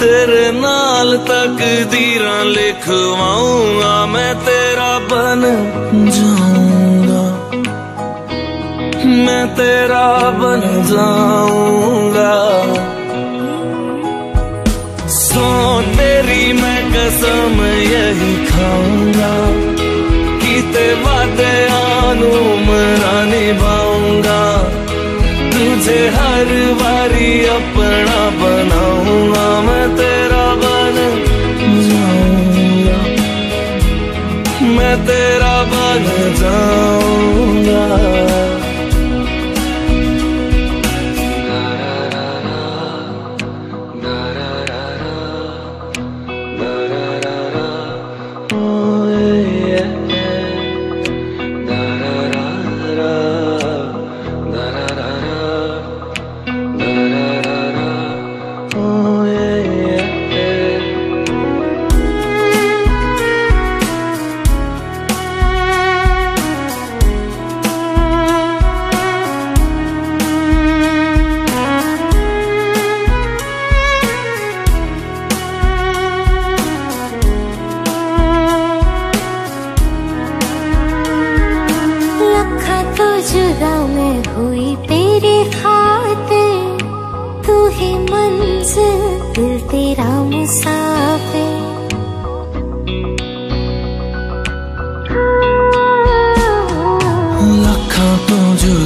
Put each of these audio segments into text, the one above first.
तेरे नाल तक दीरा लिखवाऊँगा मैं तेरा बन जाऊँगा मैं तेरा बन जाऊँगा सो तेरी मैं कसम यही खाऊँगा कीते वादे आनू मरा निभाऊँगा तुझे हर बारी अपना बनाऊँगा मैं तेरा बन जाऊँगा। मैं तेरा बन जाऊँगा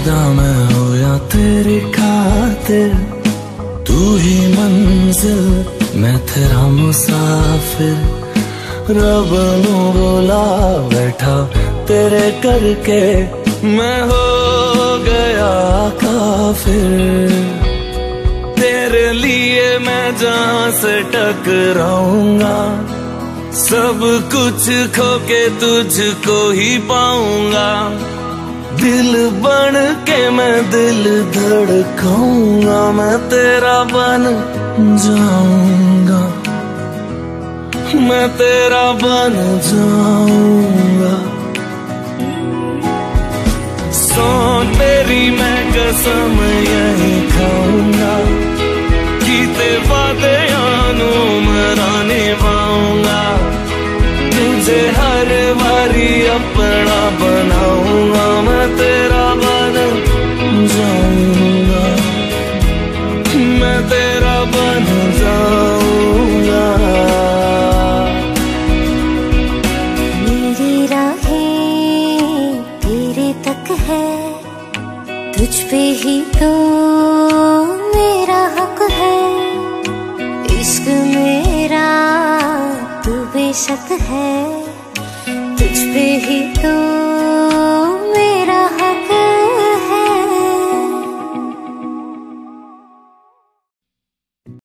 जुदा मैं हो या तेरे खातिर, तू ही मंजिल, मैं तेरा मुसाफिर। रब नु बोला, बैठा तेरे करके, मैं हो गया काफिर। तेरे लिए मैं जहाँ से टकराऊँगा, सब कुछ खो के तुझको ही पाऊँगा। दिल बन के मैं दिल धड़काऊँगा, मैं तेरा बन जाऊँगा। मैं तेरा बन जाऊँगा। सो तेरी मैं कसम यही खाऊँगा कीते वादे आनू तक है। तुझ पे ही तो मेरा हक है। इश्क मेरा तू बेशक है। तुझ पे ही तो